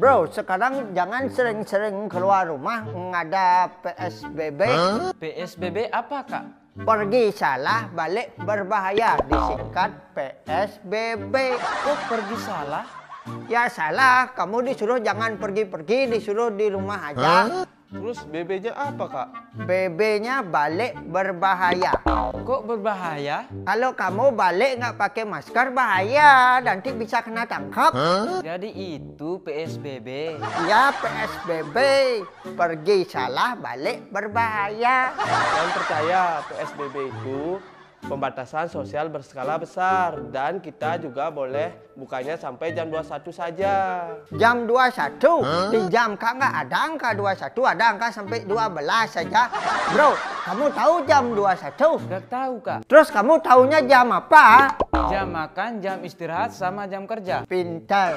Bro, sekarang jangan sering-sering keluar rumah ngada PSBB. PSBB apa kak? Pergi salah, balik berbahaya. Disingkat PSBB. Kok pergi salah? Ya salah, kamu disuruh jangan pergi-pergi, disuruh di rumah aja. Terus BB-nya apa kak? BB-nya balik berbahaya. Kok berbahaya? Kalau kamu balik nggak pakai masker bahaya, nanti bisa kena tangkap. Jadi itu PSBB. Ya PSBB, pergi salah balik berbahaya. Jangan percaya PSBB itu pembatasan sosial berskala besar dan kita juga boleh bukanya sampai jam 21 saja. Jam 21, di jam kak nggak ada angka 21, ada angka sampai 12 saja. Bro, kamu tahu jam 21? Gak tahu kak. Terus kamu taunya jam apa? Jam makan, jam istirahat, sama jam kerja. Pintar.